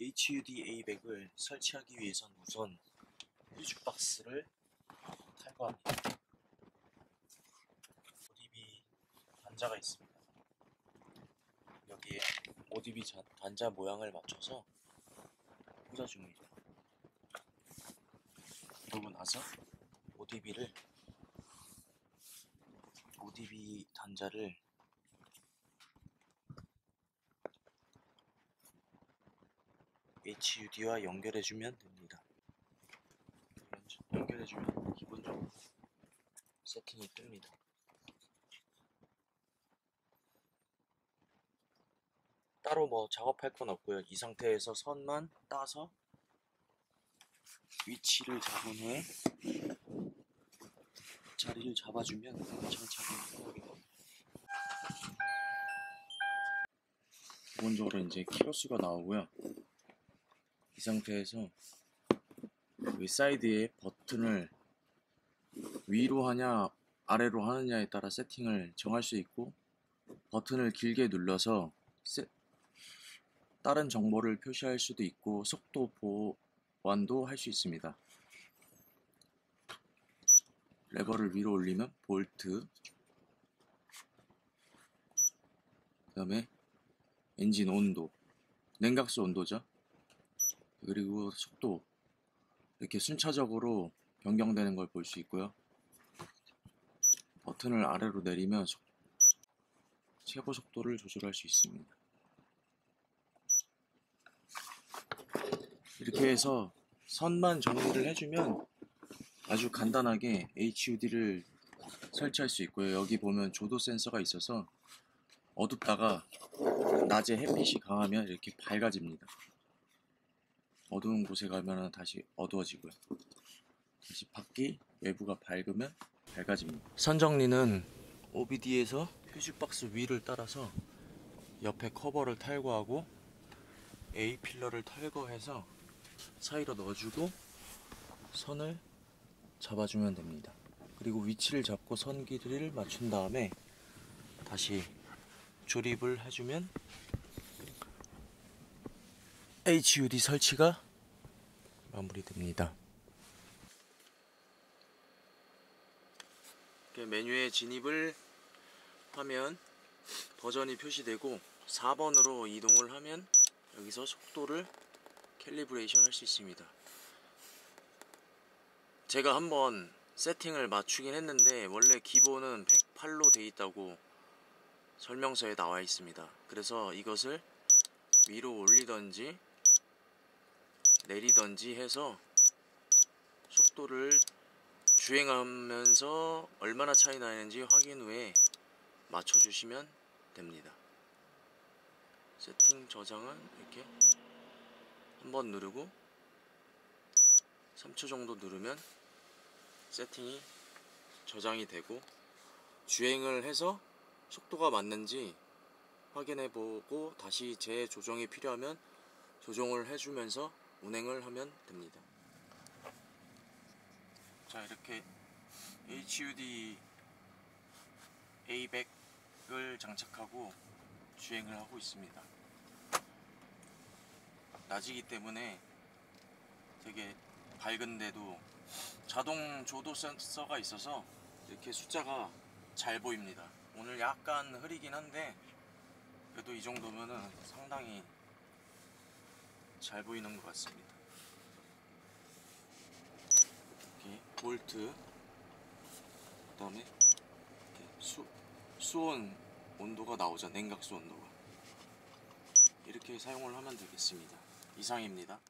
HUD A백을 설치하기 위해선 우선 뮤직 박스를 탈거합니다. ODB 단자가 있습니다. 여기에 ODB 자- 단자 모양을 맞춰서 꽂아줍니다. 그러고 나서 ODB를 ODB 단자를 HUD와 연결해주면 됩니다. 연결해주면 기본적으로 세팅이 뜹니다. 따로 뭐 작업할 건 없고요. 이 상태에서 선만 따서 위치를 잡은 후에 자리를 잡아주면 장착이 됩니다. 기본적으로 이제 키로수가 나오고요. 이 상태에서 이 사이드에 버튼을 위로 하냐 아래로 하느냐에 따라 세팅을 정할 수 있고 버튼을 길게 눌러서 세- 다른 정보를 표시할 수도 있고 속도 보완도 할 수 있습니다. 레버를 위로 올리면 볼트 그 다음에 엔진 온도 냉각수 온도죠 그리고 속도 이렇게 순차적으로 변경되는 걸 볼 수 있고요 버튼을 아래로 내리면 속- 최고 속도를 조절할 수 있습니다 이렇게 해서 선만 정리를 해주면 아주 간단하게 HUD를 설치할 수 있고요. 여기 보면 조도 센서가 있어서 어둡다가 낮에 햇빛이 강하면 이렇게 밝아집니다. 어두운 곳에 가면 다시 어두워지고요. 다시 밖이 외부가 밝으면 밝아집니다. 선정리는 OBD에서 휴지박스 위를 따라서 옆에 커버를 탈거하고 A 필러를 탈거해서 사이로 넣어주고 선을 잡아주면 됩니다. 그리고 위치를 잡고 선 길이를 맞춘 다음에 다시 조립을 해주면 HUD 설치가 마무리됩니다. 메뉴에 진입을 하면 버전이 표시되고 4번으로 이동을 하면 여기서 속도를 캘리브레이션 할 수 있습니다. 제가 한번 세팅을 맞추긴 했는데 원래 기본은 108로 돼 있다고 설명서에 나와 있습니다. 그래서 이것을 위로 올리던지 내리던지 해서 속도를 주행하면서 얼마나 차이 나는지 확인 후에 맞춰주시면 됩니다. 세팅 저장은 이렇게 한번 누르고 3초 정도 누르면 세팅이 저장이 되고 주행을 해서 속도가 맞는지 확인해 보고 다시 재조정이 필요하면 조정을 해주면서 운행을 하면 됩니다. 자 이렇게 HUD A100을 장착하고 주행을 하고 있습니다. 낮이기 때문에 되게 밝은데도 자동 조도 센서가 있어서 이렇게 숫자가 잘 보입니다. 오늘 약간 흐리긴 한데 그래도 이 정도면은 상당히 잘 보이는 것 같습니다. 이렇게 볼트 그 다음에 이렇게 수 수온 온도가 나오죠. 냉각수 온도가 이렇게 사용을 하면 되겠습니다. 이상입니다.